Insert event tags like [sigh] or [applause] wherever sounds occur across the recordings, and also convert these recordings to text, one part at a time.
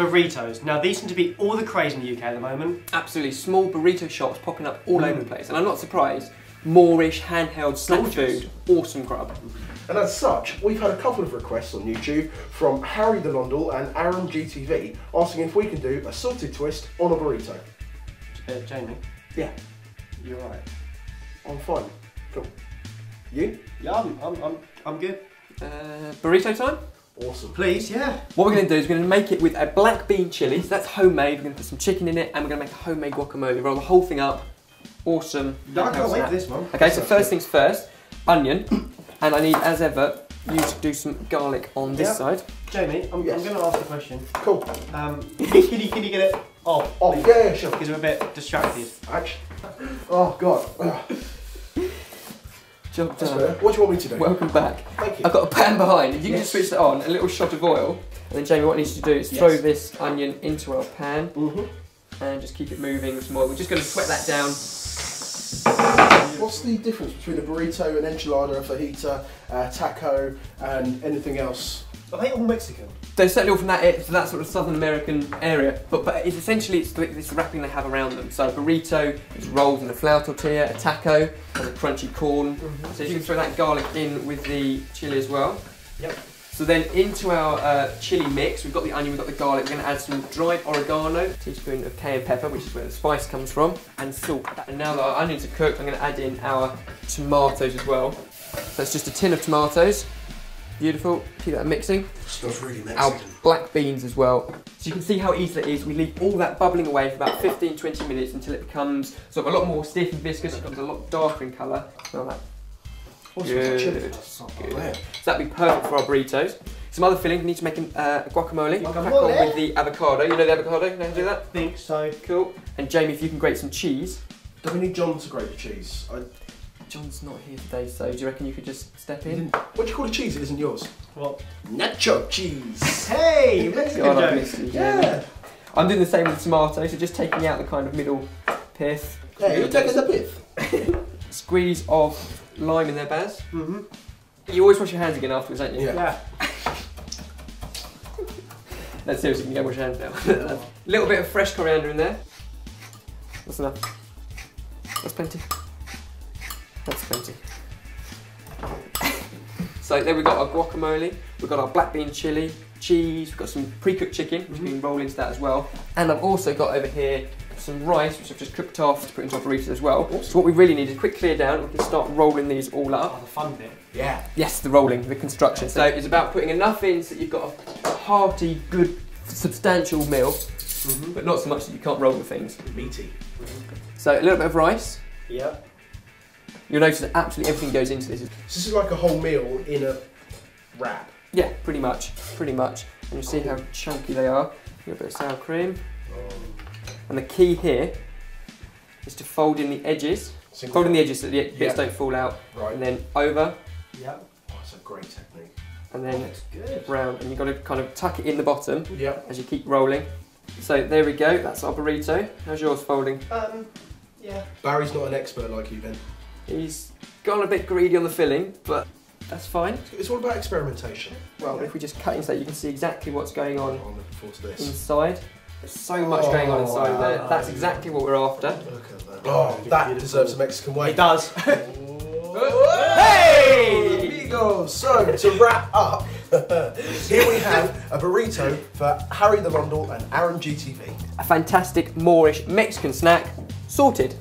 Burritos. Now these seem to be all the craze in the UK at the moment. Absolutely, small burrito shops popping up all over the place, and I'm not surprised. Moreish handheld snack Gorgeous. food, awesome grub. And as such, we've had a couple of requests on YouTube from Harry the Londle and Aaron GTV asking if we can do a Sorted twist on a burrito. Uh, Jamie, Yeah, you're right. I'm fine. Cool. You? Yeah, I'm, I'm, I'm, I'm good. Uh, burrito time? Awesome. Please, yeah. What we're going to do is we're going to make it with a black bean chili. So that's homemade. We're going to put some chicken in it, and we're going to make a homemade guacamole. Roll the whole thing up. Awesome. I can't wait for this one. Okay, so first things first, onion, [coughs] and I need, as ever, you to do some garlic on this Yeah. side. Jamie, I'm, Yes. I'm going to ask a question. Cool. Um, can, you, can, you, get it off? Oh, yeah, yeah, sure. Because we're a bit distracted. Actually. Oh, God. Job done. What do you want me to do? Welcome back. Thank you. I've got a pan behind. If you can Yes. just switch that on, a little shot of oil, and then Jamie, what I need you to do is Yes. throw this onion into our pan hmm and just keep it moving some oil. We're just going to sweat that down. What's the difference between a burrito, an enchilada, a fajita, a taco, and anything else? Are they all Mexican? They're certainly all from that, e- that sort of Southern American area, but, but it's essentially it's this wrapping they have around them. So a burrito is rolled in a flour tortilla, a taco has a crunchy corn. So you can throw that garlic in with the chili as well. Yep. So then into our uh, chili mix, we've got the onion, we've got the garlic. We're going to add some dried oregano, a teaspoon of cayenne pepper, which is where the spice comes from, and salt. And now that our onions are cooked, I'm going to add in our tomatoes as well. So it's just a tin of tomatoes. Beautiful. Keep that mixing Smells really our black beans as well. So you can see how easy it is. We leave all that bubbling away for about 15 20 minutes until it becomes sort of a lot more stiff and viscous, it becomes a lot darker in colour. Smell that. Oh, it smells. Good. Good. So that'd be perfect for our burritos. Some other filling, we need to make an, uh, a guacamole. Crack on Guacamole. with the avocado. You know the avocado? You know how to do that? think so. Cool. And Jamie, if you can grate some cheese. Do we need John to grate the cheese? I, John's not here today, so do you reckon you could just step in? what do you call a cheese that isn't yours? What? Nacho cheese. Hey, [laughs] Mexican God, I joke. missed you, Jamie. Yeah. I'm doing the same with tomatoes, so just taking out the kind of middle pith. Hey, you're taking the pith. [laughs] Squeeze of lime in there, Baz. Mm-hmm. You always wash your hands again afterwards, don't you? Yeah. Yeah. No, seriously, you can go wash your hands now. [laughs] A little bit of fresh coriander in there. That's enough. That's plenty. That's plenty. [laughs] so there we've got our guacamole, we've got our black bean chili, cheese, we've got some pre-cooked chicken, which we can roll into that as well. And I've also got over here some rice, which I've just cooked off to put into our burritos as well. So what we really need is a quick clear down, we can start rolling these all up. Oh, the fun bit. Yeah. Yes, the rolling, the construction. So it's about putting enough in so that you've got a hearty, good, substantial meal, Mm-hmm. but not so much that you can't roll the things. Meaty. So a little bit of rice. Yeah. You'll notice that absolutely everything goes into this. So this is like a whole meal in a wrap. Yeah, pretty much, pretty much. And you'll see how chunky they are. A little bit of sour cream. And the key here is to fold in the edges. Single Fold in the edges so that the bits Yeah. don't fall out. Right. And then over, Yeah. Oh, that's a great technique. and then Looks good. round. And you've got to kind of tuck it in the bottom Yep. as you keep rolling. So there we go, that's our burrito. How's yours folding? Um, yeah. Barry's not an expert like you, Ben. He's gone a bit greedy on the filling, but that's fine. It's all about experimentation. Well, if we just cut into that, you can see exactly what's going on Oh, I'm looking forward to this. inside. There's so much going on inside of there. Oh. That's exactly what we're after. Look at that. Oh, that deserves a Mexican way. It does. [laughs] Hey! Amigos! So, to wrap up, [laughs] here we have a burrito for Harry the Londle and Aaron GTV. A fantastic moreish Mexican snack, sorted.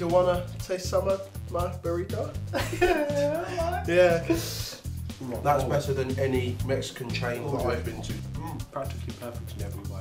Do you want to taste some of my burrito? [laughs] yeah. That's better than any Mexican chain that I've been to. Mm, practically perfect in every way.